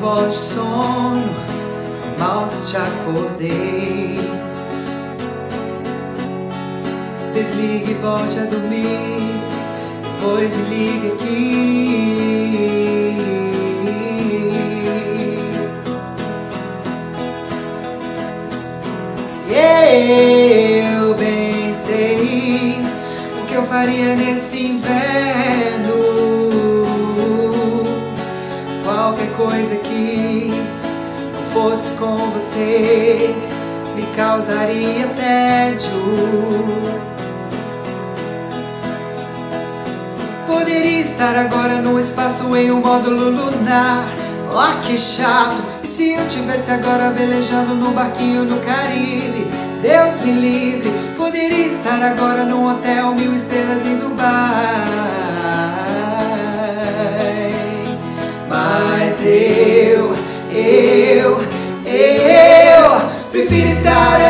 voz de sono, mal se te acordei. Desligue e volte a dormir, depois me ligue aqui. Eu bem sei o que eu faria nesse inverno. Qualquer coisa que não fosse com você me causaria tédio. Poderia estar agora no espaço em um módulo lunar. Oh, que chato! E se eu tivesse agora velejando num barquinho no Caribe? Deus me livre! Poderia estar agora num hotel mil estrelas em Dubai. Mas eu, eu, eu prefiro estar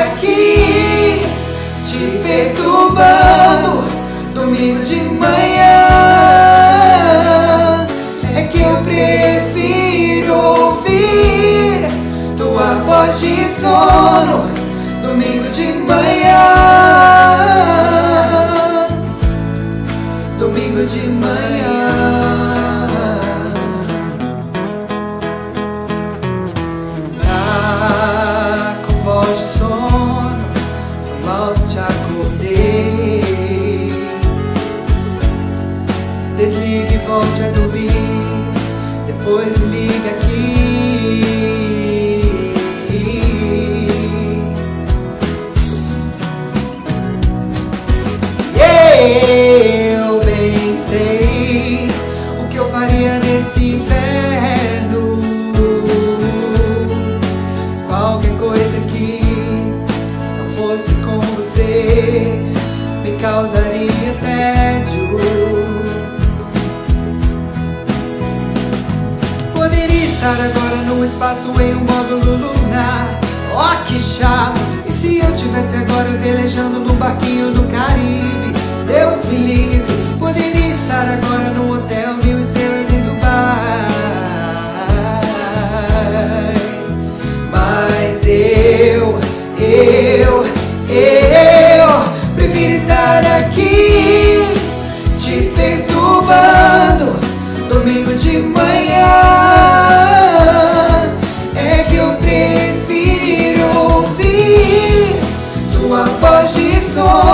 volte a dormir, depois me liga aqui. Eu bem sei o que eu faria nesse estar agora num espaço em um módulo lunar. Oh, que chato! E se eu tivesse agora velejando num barquinho no Caribe? 있어